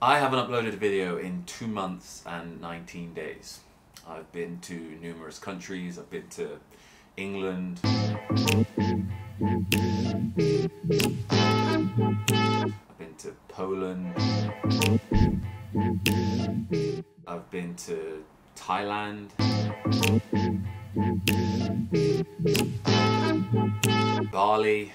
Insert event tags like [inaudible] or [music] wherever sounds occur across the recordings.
I haven't uploaded a video in two months and 19 days. I've been to numerous countries, I've been to England. I've been to Poland. I've been to Thailand. Bali.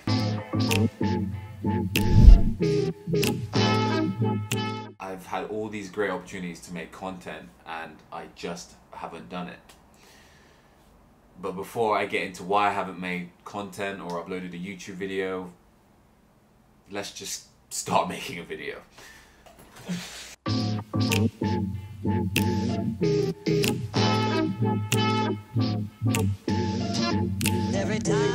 I've had all these great opportunities to make content and I just haven't done it. But before I get into why I haven't made content or uploaded a YouTube video, let's just start [laughs] making a video. Every time.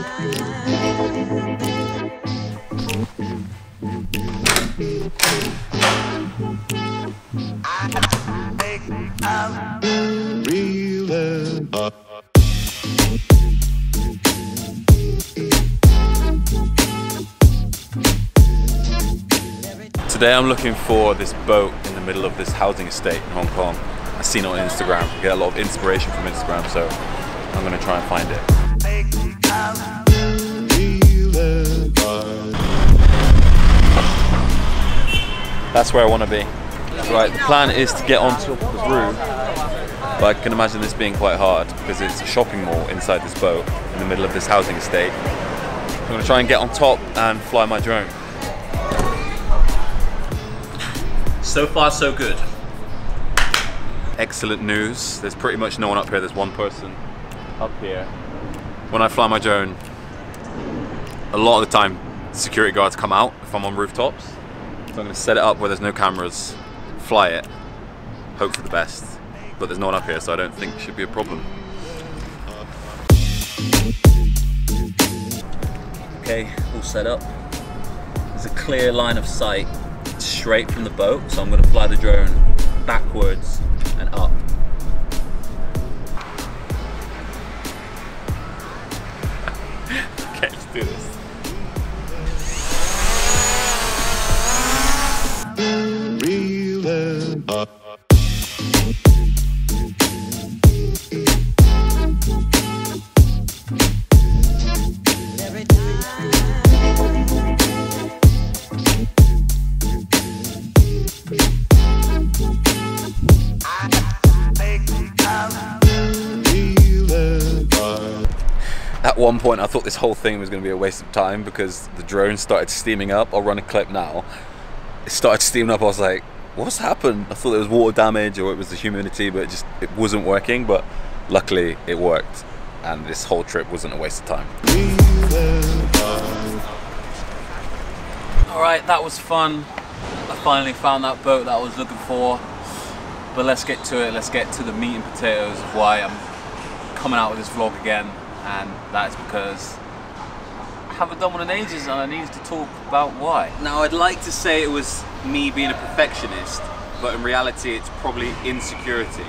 Today I'm looking for this boat in the middle of this housing estate in Hong Kong. I've seen it on Instagram. I get a lot of inspiration from Instagram, so I'm gonna try and find it. That's where I want to be. Right, the plan is to get on top of the roof, but I can imagine this being quite hard because it's a shopping mall inside this boat in the middle of this housing estate. I'm gonna try and get on top and fly my drone. So far, so good. Excellent news. There's pretty much no one up here. There's one person up here. When I fly my drone, a lot of the time, security guards come out if I'm on rooftops. So I'm gonna set it up where there's no cameras, fly it, hope for the best. But there's no one up here, so I don't think it should be a problem. Okay, all set up. There's a clear line of sight straight from the boat, so I'm going to fly the drone backwards and up. [laughs] okay, let's do this. One point, I thought this whole thing was going to be a waste of time because the drone started steaming up. I'll run a clip now. It started steaming up. I was like, "What's happened?" I thought it was water damage or it was the humidity, but it just it wasn't working. But luckily, it worked, and this whole trip wasn't a waste of time. All right, that was fun. I finally found that boat that I was looking for. But let's get to it. Let's get to the meat and potatoes of why I'm coming out with this vlog again, and that is because I haven't done one in ages, and I needed to talk about why. Now, I'd like to say it was me being a perfectionist, but in reality, it's probably insecurity.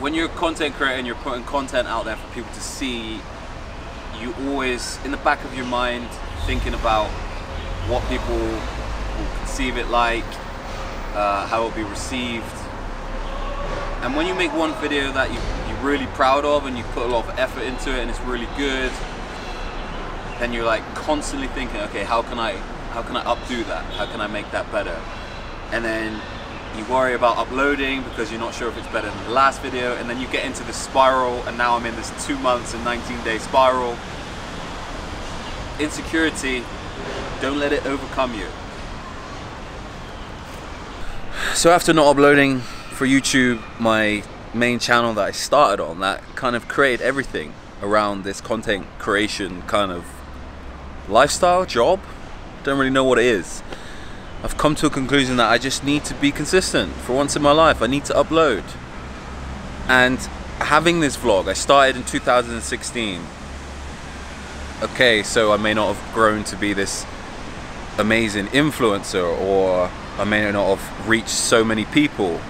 When you're a content creator and you're putting content out there for people to see, you always, in the back of your mind, thinking about what people will conceive it like, uh, how it'll be received. And when you make one video that you, you're really proud of and you put a lot of effort into it and it's really good, then you're like constantly thinking, okay, how can I how can I updo that? How can I make that better? And then you worry about uploading because you're not sure if it's better than the last video, and then you get into this spiral, and now I'm in this two months and 19 day spiral. Insecurity, don't let it overcome you. So after not uploading for YouTube, my main channel that I started on, that kind of created everything around this content creation kind of lifestyle, job. Don't really know what it is. I've come to a conclusion that I just need to be consistent for once in my life. I need to upload. And having this vlog, I started in 2016. Okay, so I may not have grown to be this amazing influencer or I may not have reached so many people.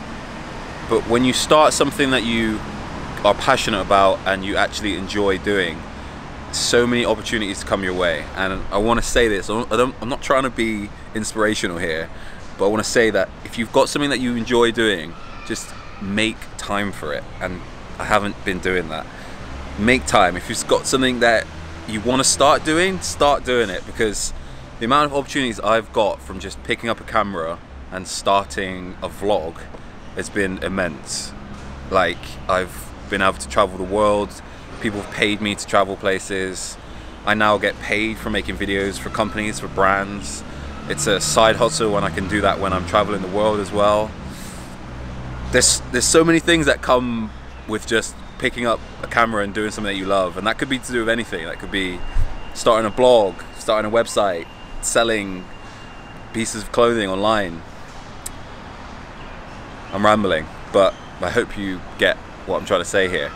But when you start something that you are passionate about and you actually enjoy doing, so many opportunities come your way. And I want to say this I I'm not trying to be inspirational here, but I want to say that if you've got something that you enjoy doing, just make time for it. And I haven't been doing that. Make time. If you've got something that you want to start doing, start doing it because the amount of opportunities I've got from just picking up a camera and starting a vlog has been immense. Like I've been able to travel the world, people have paid me to travel places. I now get paid for making videos for companies, for brands. It's a side hustle and I can do that when I'm traveling the world as well. There's there's so many things that come with just picking up a camera and doing something that you love and that could be to do with anything. That could be starting a blog, starting a website, selling pieces of clothing online. I'm rambling, but I hope you get what I'm trying to say here.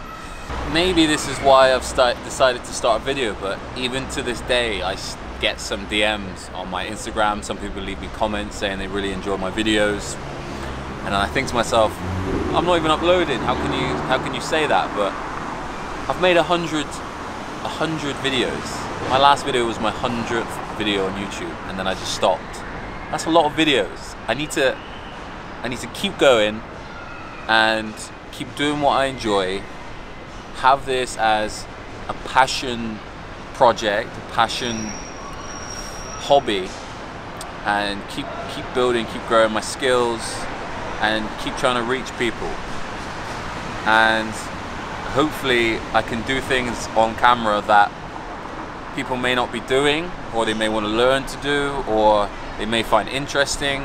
Maybe this is why I've decided to start a video, but even to this day, I get some DMs on my Instagram. Some people leave me comments saying they really enjoy my videos, and I think to myself, I'm not even uploading. How can you how can you say that? But I've made a hundred a hundred videos. My last video was my hundredth video on YouTube, and then I just stopped. That's a lot of videos. I need to I need to keep going and keep doing what I enjoy. Have this as a passion project, a passion hobby, and keep keep building, keep growing my skills, and keep trying to reach people. And hopefully, I can do things on camera that people may not be doing, or they may want to learn to do, or they may find interesting.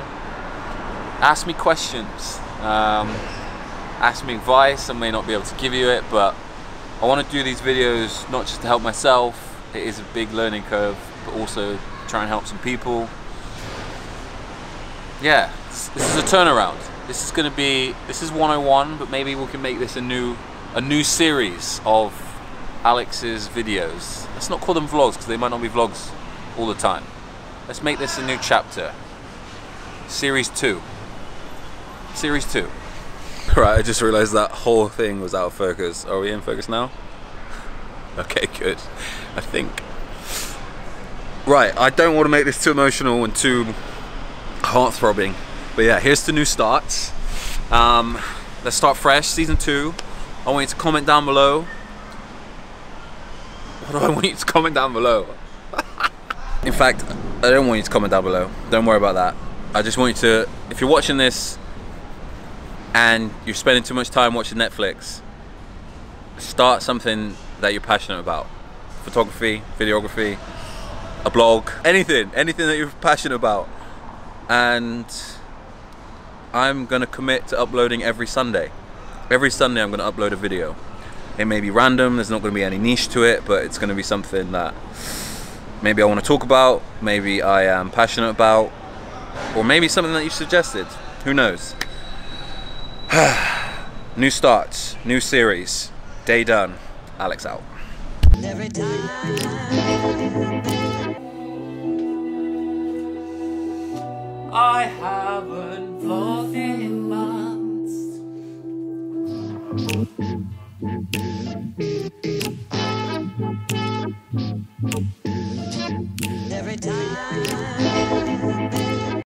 Ask me questions. Um, ask me advice. I may not be able to give you it, but I want to do these videos not just to help myself. It is a big learning curve, but also try and help some people. Yeah, this is a turnaround. This is going to be this is 101, but maybe we can make this a new a new series of Alex's videos. Let's not call them vlogs because they might not be vlogs all the time. Let's make this a new chapter. Series 2. Series 2. Right, I just realized that whole thing was out of focus. Are we in focus now? [laughs] Okay, good. I think. Right, I don't want to make this too emotional and too heart throbbing. But yeah, here's the new starts. Um, let's start fresh, season two. I want you to comment down below. What do I [laughs] want you to comment down below? [laughs] In fact, I don't want you to comment down below. Don't worry about that. I just want you to, if you're watching this and you're spending too much time watching Netflix, start something that you're passionate about. Photography, videography, a blog, anything, anything that you're passionate about. And I'm gonna commit to uploading every Sunday. Every Sunday I'm gonna upload a video. It may be random, there's not gonna be any niche to it, but it's gonna be something that maybe I wanna talk about, maybe I am passionate about, or maybe something that you suggested. Who knows? [sighs] new starts, new series, day done. Alex out. I haven't in months. Every time.